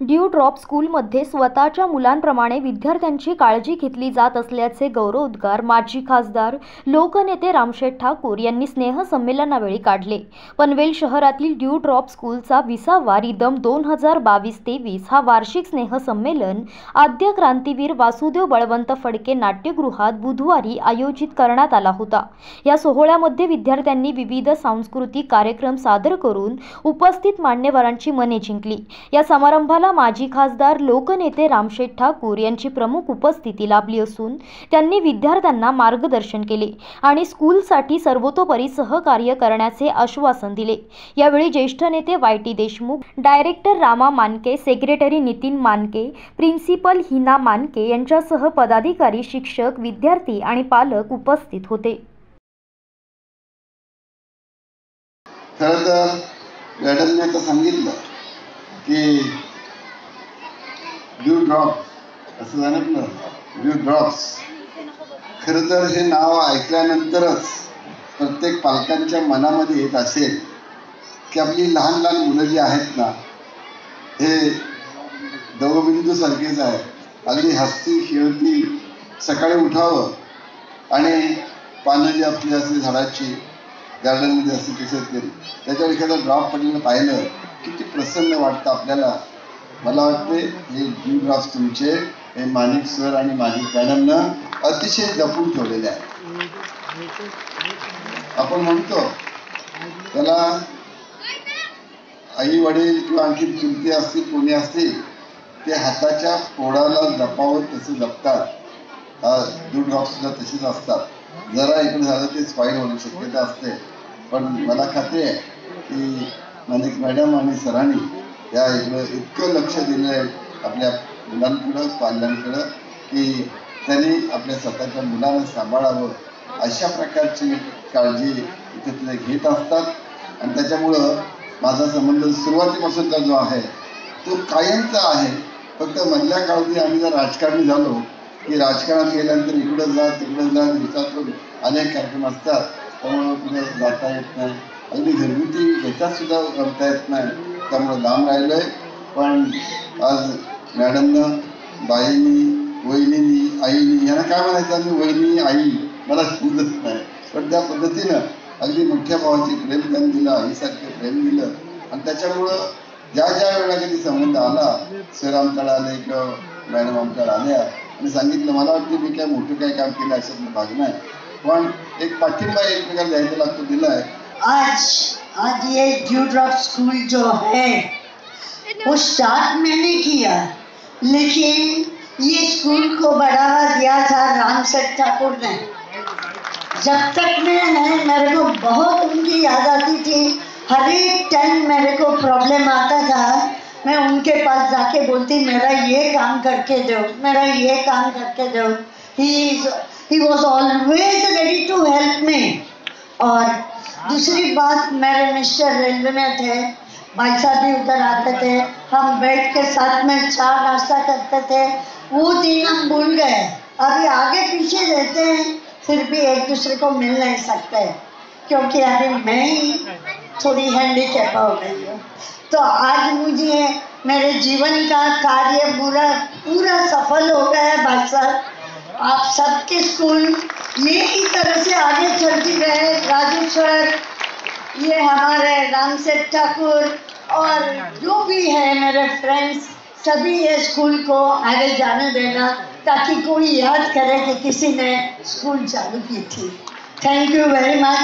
Dew drop स्कूलमध्ये स्वतःच्या मुलांप्रमाणे विद्यार्थ्यांची काळजी घेतली जात असल्याचे गौरवोद्गार माजी खासदार लोकनेते रामशेठ ठाकूर यांनी स्नेहसंमेलनावेळी काढले. पनवेल शहरातील ड्यू ड्रॉप स्कूलचा विसावा रिदम दोन हजार बावीस तेवीस हा वार्षिक स्नेहसंमेलन आद्य क्रांतीवीर वासुदेव बळवंत फडके नाट्यगृहात बुधवारी आयोजित करण्यात आला होता. या सोहळ्यामध्ये विद्यार्थ्यांनी विविध सांस्कृतिक कार्यक्रम सादर करून उपस्थित मान्यवरांची मने जिंकली. या समारंभाला माजी खासदार लोकनेते रामशेठ ठाकूर यांची प्रमुख उपस्थिती लाभली असून त्यांनी विद्यार्थ्यांना मार्गदर्शन केले आणि स्कूलसाठी सर्वतोपरी सहकार्य करण्याचे आश्वासन दिले. यावेळी ज्येष्ठ नेते Y T Deshmukh director Rama Manke secretary Nitin मानके प्रिन्सिपल हिना मानके यांच्यासह पदाधिकारी शिक्षक विद्यार्थी आणि पालक उपस्थित होते. खरं तर मॅडमने आता सांगितलं की ड्यू ड्रॉप असं सांगितलं ड्यू ड्रॉप्स खरं तर हे नाव ऐकल्यानंतरच प्रत्येक पालकांच्या मनामध्ये येत असेल की आपली लहान लहान मुलं जी आहेत ना हे दवबिंदू सारखेच आहे अगदी हसती खेळती सकाळी उठावं आणि पानं जी आपली असते झाडाची गार्डनमध्ये असते दिसत तरी त्याच्यावर एखादा ड्रॉप पडलेलं पाहिलं किती प्रसन्न वाटतं आपल्याला. मला वाटते हे ड्यू तुमचे हे माणिक सर आणि माणिक मॅडमनं अतिशय जपून ठेवलेले आहे आपण म्हणतो त्याला आई वडील किंवा आणखी चुलते असतील कोणी असतील ते हाताच्या पोळाला जपावं तसे जपतात. ड्यू सुद्धा तसेच असतात. जरा इकडे झालं ते स्पाईल होण्याची शक्यता असते. पण मला खात्री आहे की माणिक मॅडम आणि सरांनी या इकडं इतकं लक्ष दिलं आहे आपल्या मुलांकडं पाल्यांकडं की त्यांनी आपल्या स्वतःच्या मुलांना सांभाळावं. अशा प्रकारची काळजी तिथले घेत असतात. आणि त्याच्यामुळं माझा संबंध सुरुवातीपासूनचा जो आहे तो कायमचा आहे. फक्त मधल्या काळात आम्ही जर राजकारणी झालो की राजकारणात गेल्यानंतर इकडं जा तिकडं जा दिवसातून अनेक कार्यक्रम असतात. त्यामुळं कुठे जाता येत नाही. अगदी घरगुती ह्याच्यात सुद्धा करता येत नाही. त्यामुळं लांब राहिलं आहे पण आज मॅडमनं बाईनी वहिनीनी आईनी यांना काय म्हणायचं आम्ही? वहिनी आई मला समजत नाही. पण त्या पद्धतीनं अगदी मोठ्या भावाची प्रेम त्यांनी दिलं आईसारखं प्रेम दिलं. आणि त्याच्यामुळं ज्या ज्या वेळेला कधी संबंध आला सर आमच्याकडे आले किंवा मॅडम आमच्याकडे आल्या आणि सांगितलं मला वाटतं मी काय मोठं काय काम केलं अशातलं भाग नाही. पण एक पाठिंबा एक प्रकार द्यायचा लागतो दिला आहे आज आज ये ड्यू ड्रॉप स्कूल जो है, वो स्टार्ट मैंने किया लेकिन ये स्कूल को बढ़ावा दिया था राम सेठ ठाकुर ने। जब तक मैं है मेरे को बहुत उनकी याद आती थी। हर एक टाइम मेरे को प्रॉब्लम आता था, मैं उनके पास जाके बोलती, मेरा ये काम करके दो, मेरा ये काम करके दो। He he was always ready to help me और दूसरी बात मेरे मिस्टर रेलवे में थे। भाई साहब भी उधर आते थे। हम बैठ के साथ में चाय नाश्ता करते थे। वो दिन हम भूल गए। अभी आगे पीछे रहते हैं फिर भी एक दूसरे को मिल नहीं सकते। क्योंकि अभी मैं ही थोड़ी हैंडीकैप हो गई हूँ। तो आज मुझे मेरे जीवन का कार्य पूरा पूरा सफल हो गया है भाई साहब। आप सबके स्कूल ये ही तरह से आगे चलती रहे। सर ये हमारे राम सेठ ठाकुर और जो भी है मेरे फ्रेंड्स सभी ये स्कूल को आगे जाने देना, ताकि कोई याद करे कि किसी ने स्कूल चालू की थी। Thank you very much